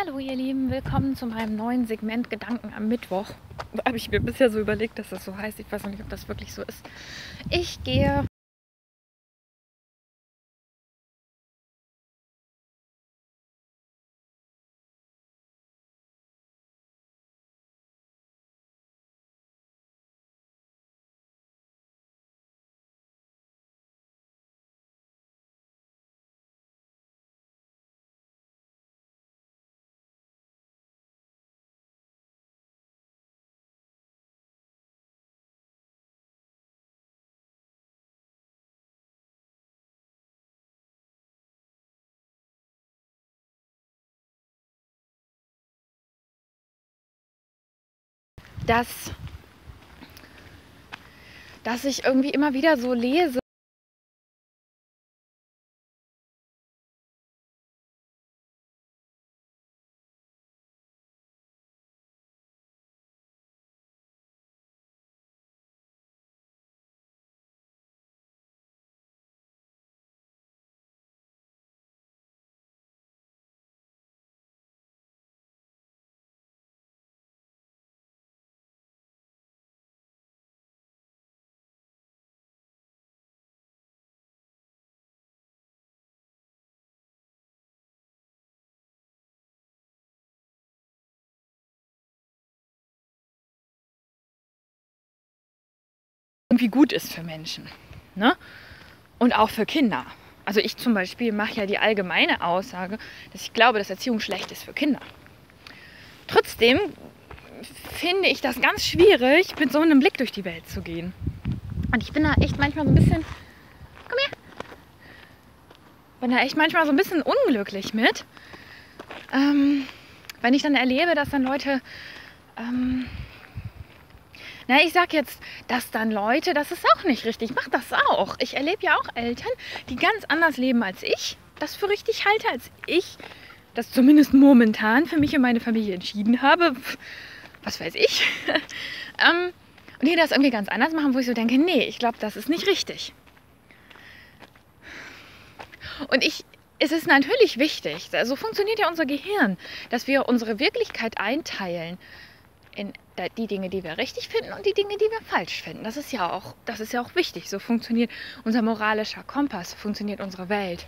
Hallo ihr Lieben, willkommen zu meinem neuen Segment Gedanken am Mittwoch. Habe ich mir bisher so überlegt, dass das so heißt. Ich weiß noch nicht, ob das wirklich so ist. Ich gehe dass, dass ich irgendwie immer wieder so lese, irgendwie gut ist für Menschen. Ne? Und auch für Kinder. Also ich zum Beispiel mache ja die allgemeine Aussage, dass ich glaube, dass Erziehung schlecht ist für Kinder. Trotzdem finde ich das ganz schwierig, mit so einem Blick durch die Welt zu gehen. Und ich bin da echt manchmal so ein bisschen. Komm her! Bin da echt manchmal so ein bisschen unglücklich mit. Ähm, wenn ich dann erlebe, dass dann Leute ähm, na, ich sag jetzt, dass dann Leute, das ist auch nicht richtig. Mach das auch. Ich erlebe ja auch Eltern, die ganz anders leben als ich, das für richtig halte, als ich das zumindest momentan für mich und meine Familie entschieden habe. Was weiß ich. ähm, und die das irgendwie ganz anders machen, wo ich so denke, nee, ich glaube, das ist nicht richtig. Und ich, es ist natürlich wichtig, so funktioniert ja unser Gehirn, dass wir unsere Wirklichkeit einteilen in die Dinge, die wir richtig finden und die Dinge, die wir falsch finden. Das ist ja auch, das ist ja auch wichtig. So funktioniert unser moralischer Kompass, funktioniert unsere Welt.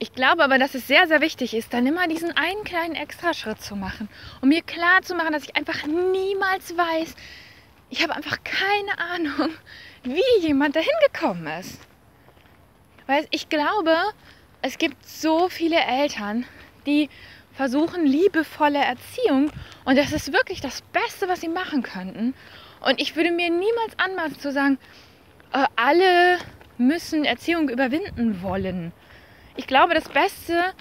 Ich glaube aber, dass es sehr, sehr wichtig ist, dann immer diesen einen kleinen Extraschritt zu machen, um mir klar zu machen, dass ich einfach niemals weiß, ich habe einfach keine Ahnung, wie jemand dahin gekommen ist. Weil ich glaube, es gibt so viele Eltern, die versuchen liebevolle Erziehung und das ist wirklich das Beste, was sie machen könnten. Und ich würde mir niemals anmaßen zu sagen, äh, alle müssen Erziehung überwinden wollen. Ich glaube, das Beste,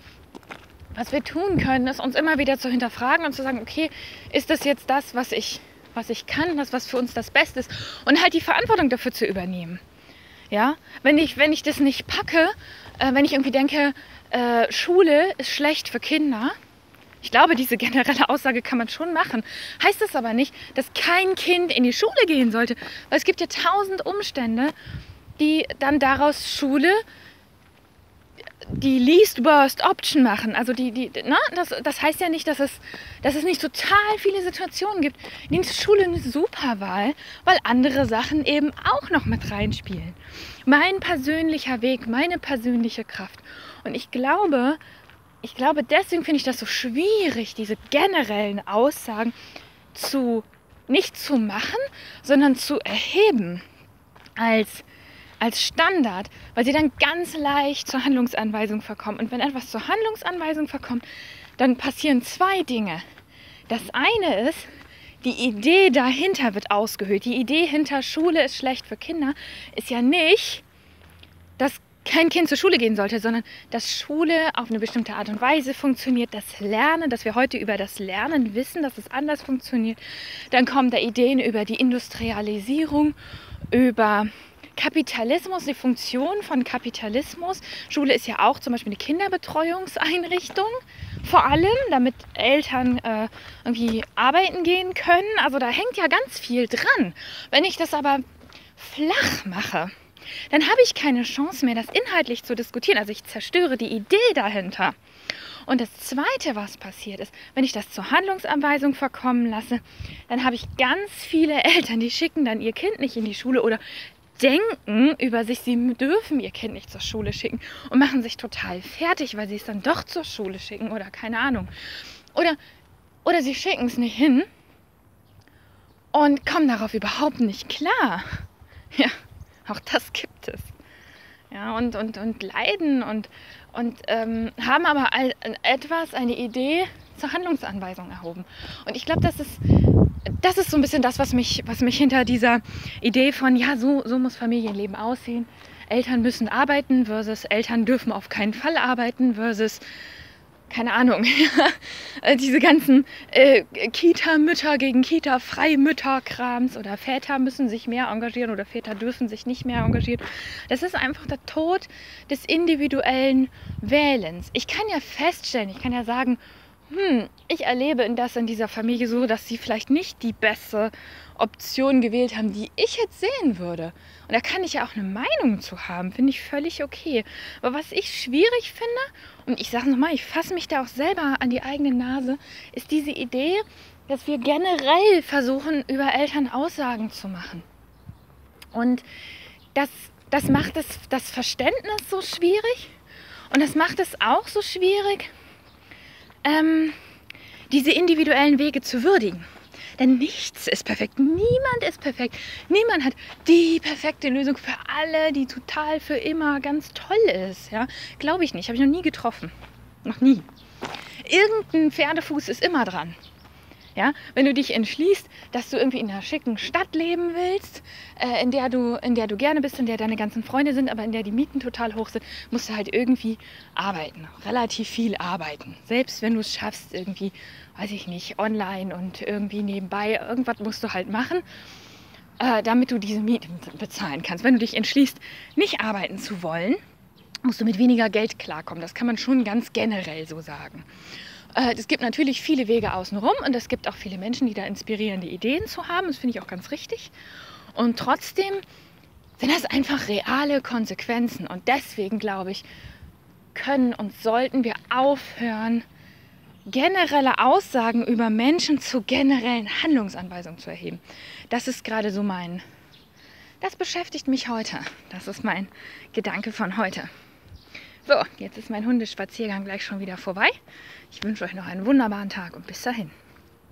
was wir tun können, ist uns immer wieder zu hinterfragen und zu sagen, okay, ist das jetzt das, was ich, was ich kann, das, was für uns das Beste ist und halt die Verantwortung dafür zu übernehmen. Ja, wenn ich, wenn ich das nicht packe, äh, wenn ich irgendwie denke, äh, Schule ist schlecht für Kinder, ich glaube, diese generelle Aussage kann man schon machen. Heißt das aber nicht, dass kein Kind in die Schule gehen sollte. Weil es gibt ja tausend Umstände, die dann daraus Schule die Least Worst Option machen. Also die, die, na, das, das heißt ja nicht, dass es, dass es nicht total viele Situationen gibt, in denen Schule eine super Wahl, weil andere Sachen eben auch noch mit reinspielen. Mein persönlicher Weg, meine persönliche Kraft. Und ich glaube, ich glaube, deswegen finde ich das so schwierig, diese generellen Aussagen zu nicht zu machen, sondern zu erheben als, als Standard, weil sie dann ganz leicht zur Handlungsanweisung verkommen. Und wenn etwas zur Handlungsanweisung verkommt, dann passieren zwei Dinge. Das eine ist, die Idee dahinter wird ausgehöhlt. Die Idee hinter Schule ist schlecht für Kinder ist ja nicht, dass kein Kind zur Schule gehen sollte, sondern dass Schule auf eine bestimmte Art und Weise funktioniert, das Lernen, dass wir heute über das Lernen wissen, dass es anders funktioniert. Dann kommen da Ideen über die Industrialisierung, über Kapitalismus, die Funktion von Kapitalismus. Schule ist ja auch zum Beispiel eine Kinderbetreuungseinrichtung, vor allem, damit Eltern äh, irgendwie arbeiten gehen können. Also da hängt ja ganz viel dran. Wenn ich das aber flach mache, dann habe ich keine Chance mehr, das inhaltlich zu diskutieren. Also ich zerstöre die Idee dahinter. Und das Zweite, was passiert ist, wenn ich das zur Handlungsanweisung verkommen lasse, dann habe ich ganz viele Eltern, die schicken dann ihr Kind nicht in die Schule oder denken über sich, sie dürfen ihr Kind nicht zur Schule schicken und machen sich total fertig, weil sie es dann doch zur Schule schicken oder keine Ahnung. Oder, oder sie schicken es nicht hin und kommen darauf überhaupt nicht klar. Ja, auch das gibt es. Ja, und, und, und leiden und, und ähm, haben aber etwas, eine Idee zur Handlungsanweisung erhoben. Und ich glaube, das ist, das ist so ein bisschen das, was mich, was mich hinter dieser Idee von, ja, so, so muss Familienleben aussehen. Eltern müssen arbeiten versus Eltern dürfen auf keinen Fall arbeiten versus keine Ahnung, äh, diese ganzen äh, Kita-Mütter gegen Kita-Freimütter-Krams oder Väter müssen sich mehr engagieren oder Väter dürfen sich nicht mehr engagieren. Das ist einfach der Tod des individuellen Wählens. Ich kann ja feststellen, ich kann ja sagen, hm, ich erlebe das in dieser Familie so, dass sie vielleicht nicht die beste Option gewählt haben, die ich jetzt sehen würde. Und da kann ich ja auch eine Meinung zu haben, finde ich völlig okay. Aber was ich schwierig finde, und ich sage nochmal, ich fasse mich da auch selber an die eigene Nase, ist diese Idee, dass wir generell versuchen, über Eltern Aussagen zu machen. Und das, das macht das, das Verständnis so schwierig und das macht es auch so schwierig, ähm, diese individuellen Wege zu würdigen. Denn nichts ist perfekt. Niemand ist perfekt. Niemand hat die perfekte Lösung für alle, die total für immer ganz toll ist. Ja? Glaube ich nicht. Habe ich noch nie getroffen. Noch nie. Irgendein Pferdefuß ist immer dran. Ja, wenn du dich entschließt, dass du irgendwie in einer schicken Stadt leben willst, äh, in, der du, in der du gerne bist, in der deine ganzen Freunde sind, aber in der die Mieten total hoch sind, musst du halt irgendwie arbeiten. Relativ viel arbeiten. Selbst wenn du es schaffst, irgendwie, weiß ich nicht, online und irgendwie nebenbei, irgendwas musst du halt machen, äh, damit du diese Mieten bezahlen kannst. Wenn du dich entschließt, nicht arbeiten zu wollen, musst du mit weniger Geld klarkommen. Das kann man schon ganz generell so sagen. Äh, es gibt natürlich viele Wege außenrum und es gibt auch viele Menschen, die da inspirierende Ideen zu haben. Das finde ich auch ganz richtig. Und trotzdem sind das einfach reale Konsequenzen. Und deswegen glaube ich, können und sollten wir aufhören, generelle Aussagen über Menschen zu generellen Handlungsanweisungen zu erheben. Das ist gerade so mein, das beschäftigt mich heute. Das ist mein Gedanke von heute. So, jetzt ist mein Hundespaziergang gleich schon wieder vorbei. Ich wünsche euch noch einen wunderbaren Tag und bis dahin.